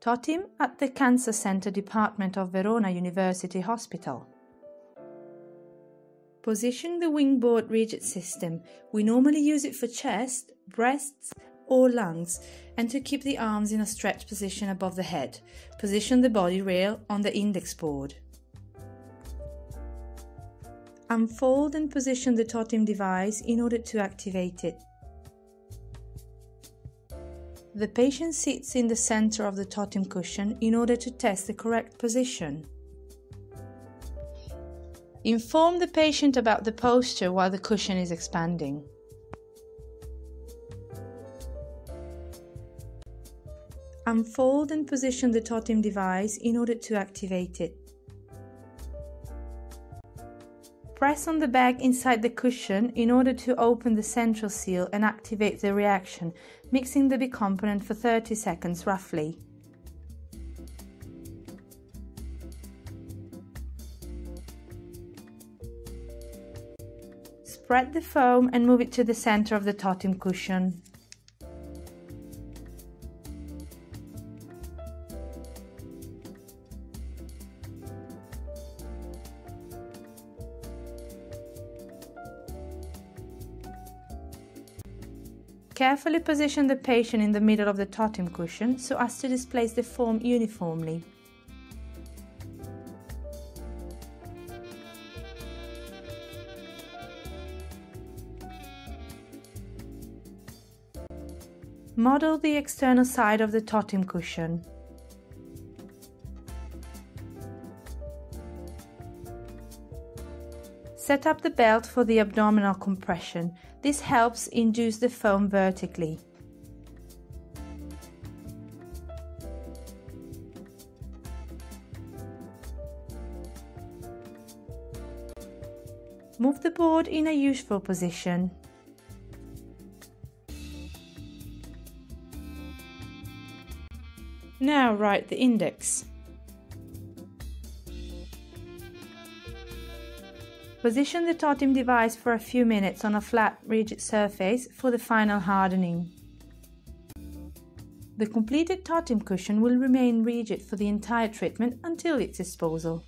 Totim at the Cancer Center Department of Verona University Hospital. Position the wingboard rigid system. We normally use it for chest, breasts, or lungs, and to keep the arms in a stretched position above the head. Position the body rail on the index board. Unfold and position the Totim device in order to activate it. The patient sits in the center of the Totim cushion in order to test the correct position. Inform the patient about the posture while the cushion is expanding. Unfold and position the Totim device in order to activate it. Press on the bag inside the cushion in order to open the central seal and activate the reaction, mixing the bicomponent for 30 seconds roughly. Spread the foam and move it to the center of the Totim cushion. Carefully position the patient in the middle of the Totim cushion so as to displace the form uniformly. Model the external side of the Totim cushion. Set up the belt for the abdominal compression. This helps induce the foam vertically. Move the board in a useful position. Now write the index. Position the Totim device for a few minutes on a flat, rigid surface for the final hardening. The completed Totim cushion will remain rigid for the entire treatment until its disposal.